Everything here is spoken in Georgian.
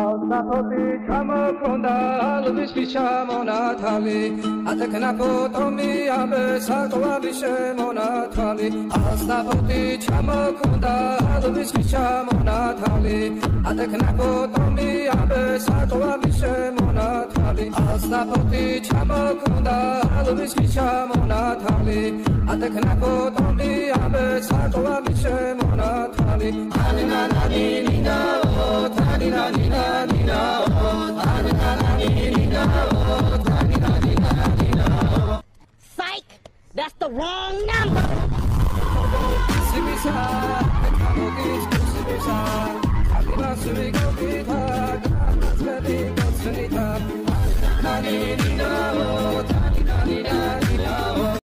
ალდაფოთი ჩამოქონდა ალვის ჩამონათალი. ატეკნა ფოტომი ამე საკვალი შემონათალი. ალდაფოთი ჩამოქონდა ალვის ჩამონათალი. ატეკნა ფოტომი ამე საკვალი შემონათალი. ალდაფოთი ჩამოქონდა ალვის ჩამონათალი. ატეკნა ფოტომი ამე საკვალი შემონათალი ალინა Psych! That's the wrong number!